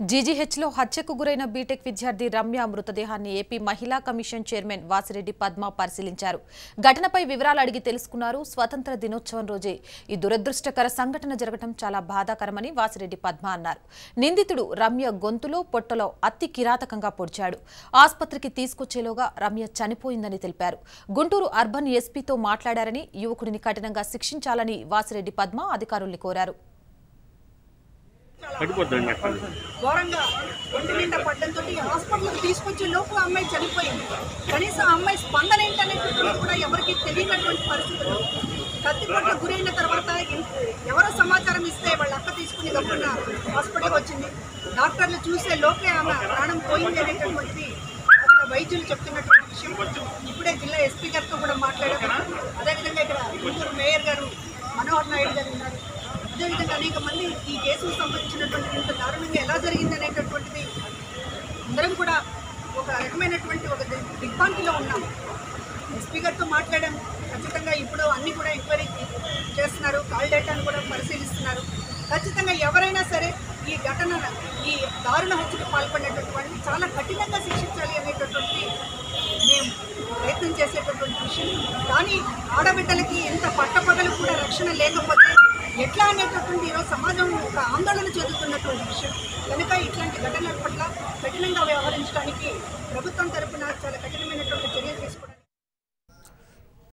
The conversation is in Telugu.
జీజీహెచ్లో హత్యకు గురైన బీటెక్ విద్యార్థి రమ్య మృతదేహాన్ని ఏపీ మహిళా కమిషన్ చైర్మన్ వాసిరెడ్డి పద్మ పరిశీలించారు. ఘటనపై వివరాలు అడిగి తెలుసుకున్నారు స్వతంత్ర దినోత్సవం రోజే. ఈ దురదృష్టకర సంఘటన జరగడం చాలా బాధాకరమని వాసిరెడ్డి పద్మ అన్నారు. నిందితుడు రమ్య గొంతులో పొట్టలో అతి కిరాతకంగా పొడిచాడు. ఆసుపత్రికి తీసుకొచ్చేలోగా రమ్య చనిపోయిందని తెలిపారు. గుంటూరు అర్బన్ ఎస్పీతో మాట్లాడారని యువకుడిని కఠినంగా శిక్షించాలని వాసిరెడ్డి పద్మ అధికారుల్ని కోరారు. పడిపోద్దండి అక్కడ ఘోరంగా ఒంటి నిండా పడ్డంతో హాస్పిటల్కి తీసుకొచ్చే లోపు అమ్మాయి చనిపోయింది. కనీసం అమ్మాయి స్పందన ఏంటనేటువంటిది కూడా ఎవరికి తెలియనటువంటి పరిస్థితులు. కత్తిపోట్ల గురైన తర్వాత ఎవరో సమాచారం ఇస్తే వాళ్ళ అక్క తీసుకుని గమ్మున హాస్పిటల్కి వచ్చింది. డాక్టర్లు చూసే లోపే ఆమె ప్రాణం పోయింది అనేటటువంటిది అక్కడ వైద్యులు చెప్తున్నటువంటి విషయం. ఇప్పుడే జిల్లా ఎస్పీ గారితో కూడా మాట్లాడారు. అదేవిధంగా ఇక్కడ గుంటూరు మేయర్ గారు మనోహర్ నాయుడు గారు ఉన్నారు. అదేవిధంగా అనేక మంది ఈ కేసుకు సంబంధించినటువంటి ఇంత దారుణంగా ఎలా జరిగింది అనేటటువంటిది అందరం కూడా ఒక రకమైనటువంటి ఒక దిగ్భాంతిలో ఉన్నాం. ఎస్పీ గారితో మాట్లాడాం. ఖచ్చితంగా ఇప్పుడు అన్ని కూడా ఎంక్వైరీ చేస్తున్నారు. కాల్ డేటాను కూడా పరిశీలిస్తున్నారు. ఖచ్చితంగా ఎవరైనా సరే ఈ ఘటన ఈ దారుణ హత్యకు పాల్పడినటువంటి వాడిని చాలా కఠినంగా శిక్షించాలి అనేటటువంటి మేము ప్రయత్నం చేసేటటువంటి విషయం. కానీ ఆడబిడ్డలకి ఎంత పట్టపగలు కూడా రక్షణ లేకపోతే ఎట్లా అనేటటువంటి ఈరోజు సమాజం ఒక ఆందోళన చెందుతున్నటువంటి విషయం. కనుక ఇట్లాంటి ఘటనల పట్ల కఠినంగా వ్యవహరించడానికి ప్రభుత్వం తరపున